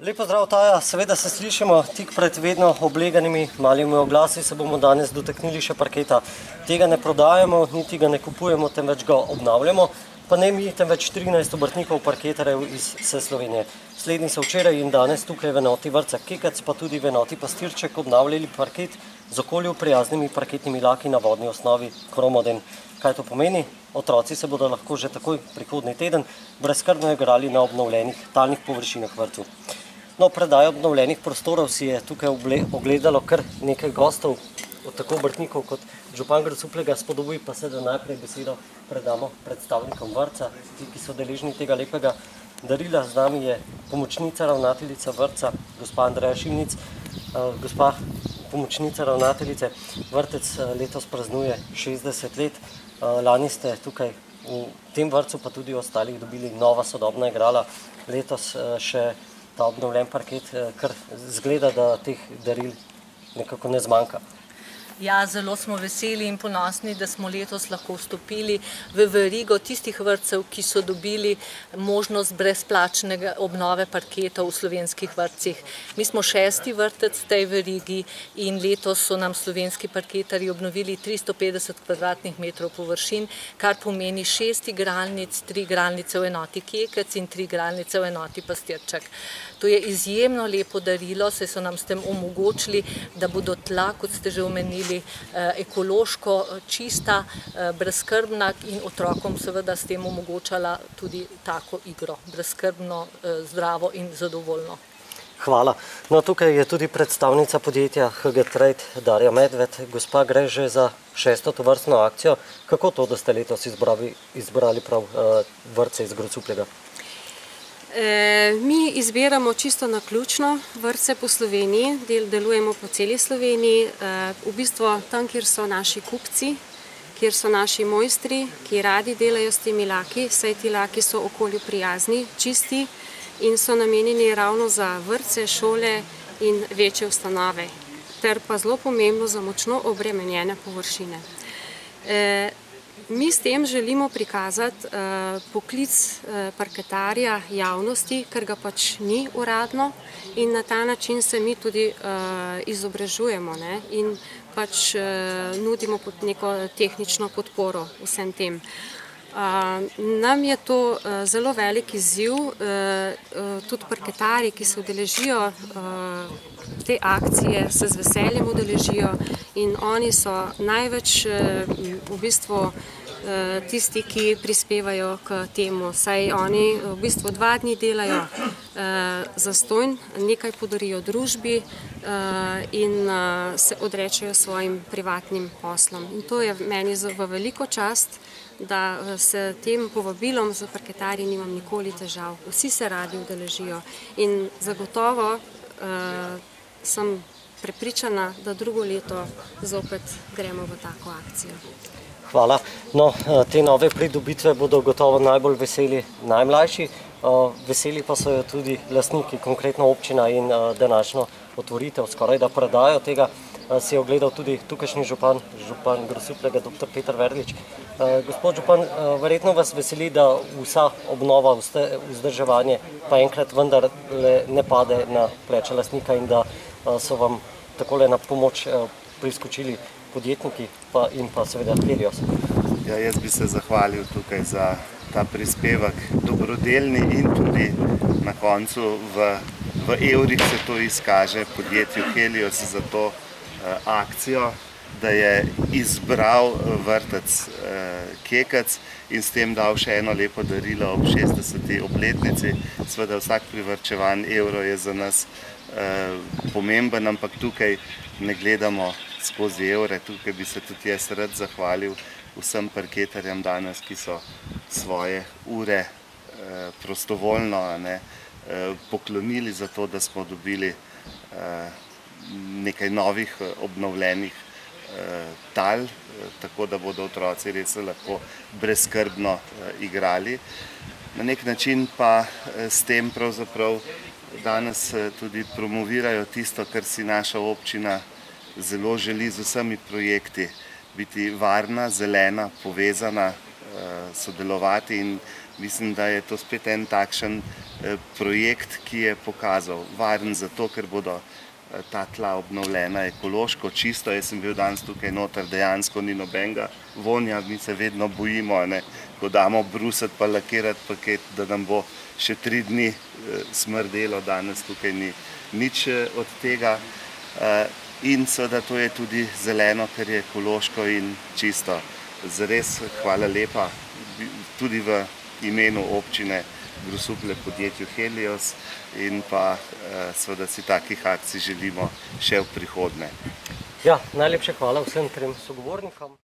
Lepo zdrav, Taja. Seveda se slišimo tik pred vedno obleganimi malimi oglasi, se bomo danes dotaknili še parketa. Tega ne prodajamo, niti ga ne kupujemo, temveč ga obnavljamo. Pa ne mi, temveč 13 obrtnikov parketarjev iz vse Slovenije. Slednji so včeraj in danes tukaj v enoti vrca Kekec, pa tudi v enoti Pastirček obnavljali parket z okolju prijaznimi parketnimi laki na vodni osnovi Kromoden. Kaj to pomeni? Otroci se bodo lahko že takoj prihodni teden brezkrbno igrali na obnovljenih talnih površinah vrtu. No, predaj obnovljenih prostorov si je tukaj ogledalo kar nekaj gostov, od tako obrtnikov kot župan Grcuplega, spodobuj pa se, da najprej besedo predamo predstavnikom vrca, ti, ki so deležni tega lepega darila. Z nami je pomočnica ravnateljica vrca, gospa Andreja Šimnic. Gospa pomočnica ravnateljice, vrtec letos praznuje 60 let. Lani ste tukaj v tem vrcu, pa tudi ostalih, dobili nova sodobna igrala. Letos še ta obnovljen parket, kar zgleda, da teh daril nekako ne zmanjka. Ja, zelo smo veseli in ponosni, da smo letos lahko vstopili v verigo tistih vrtcev, ki so dobili možnost brezplačnega obnove parketov v slovenskih vrtcih. Mi smo šesti vrtec v tej verigi in letos so nam slovenski parketarji obnovili 350 kvadratnih metrov površin, kar pomeni šest igralnic, tri igralnice v enoti Kekec in tri igralnice v enoti Pastirček. To je izjemno lepo darilo, saj so nam s tem omogočili, da bodo tla, kot ste že omenili, ekološko čista, brezskrbna in otrokom seveda s tem omogočala tudi tako igro, brezskrbno, zdravo in zadovoljno. Hvala. No, tukaj je tudi predstavnica podjetja HG Trade, Darja Medved. Gospa, gre že za šesto tovrstno akcijo. Kako to, da ste letos izbrali prav vrtce iz Grosuplja? Mi izbiramo čisto naključno vrtce po Sloveniji, delujemo po celi Sloveniji. V bistvu tam, kjer so naši kupci, kjer so naši mojstri, ki radi delajo s temi laki, saj ti laki so okolju prijazni, čisti in so namenjeni ravno za vrtce, šole in večje ustanove. Ter pa zelo pomembno za močno obremenjene površine. Mi s tem želimo prikazati poklic parketarja javnosti, ker ga pač ni uradno in na ta način se mi tudi izobražujemo in pač nudimo neko tehnično podporo vsem tem. Nam je to zelo velik izziv, tudi parketarji, ki se udeležijo te akcije, se z veseljem udeležijo in oni so največ v bistvu tisti, ki prispevajo k temu, saj oni v bistvu dva dni delajo zastonj, nekaj podarijo družbi in se odrečejo svojim privatnim poslom. In to je meni v veliko čast, da s tem povabilom za parketarji nimam nikoli težav. Vsi se radi udeležijo in zagotovo sem prepričana, da drugo leto zopet gremo v tako akcijo. Hvala. No, te nove pridobitve bodo gotovo najbolj veseli najmlajši, veseli pa so jo tudi lastniki, konkretno občina in današnjo otvoritev, skorajda predajo tega, si je ogledal tudi tukajšnji župan, župan Grosuplja, doktor Peter Verlič. Gospod župan, verjetno vas veseli, da vsa obnova, vzdrževanje pa enkrat vendarle ne pade na pleča lastnika in da so vam takole na pomoč priskočili podjetniki in pa seveda Helios. Ja, jaz bi se zahvalil tukaj za ta prispevek, dobrodelni in tudi na koncu v evrih se to izkaže podjetju Helios za to akcijo, da je izbral vrtec Kekec in s tem dal še eno lepo darilo ob šestdeseti obletnici. Seveda vsak privarčevan evro je za nas pomemben, ampak tukaj ne gledamo skozi evre, tukaj bi se tudi jaz rad zahvalil vsem parketarjem danes, ki so svoje ure prostovoljno poklonili za to, da smo dobili nekaj novih obnovljenih tal, tako da bodo otroci res lahko brezskrbno igrali. Na neki način pa s tem pravzaprav danes tudi promovirajo tisto, kar si naša občina zelo želi z vsemi projekti, biti varna, zelena, povezana, sodelovati in mislim, da je to spet en takšen eh, projekt, ki je pokazal varen zato, ker bodo eh, ta tla obnovljena ekološko, čisto. Jaz sem bil danes tukaj noter, dejansko ni nobenega vonja, mi se vedno bojimo, ne, ko damo brusati pa lakirati paket, da nam bo še tri dni smrdelo, danes tukaj ni nič od tega. In seveda to je tudi zeleno, ker je ekološko in čisto. Zares hvala lepa tudi v imenu občine Grosuple podjetju Helios in pa seveda si takih akcij želimo še v prihodne. Ja, najlepša hvala vsem trem sogovornikom.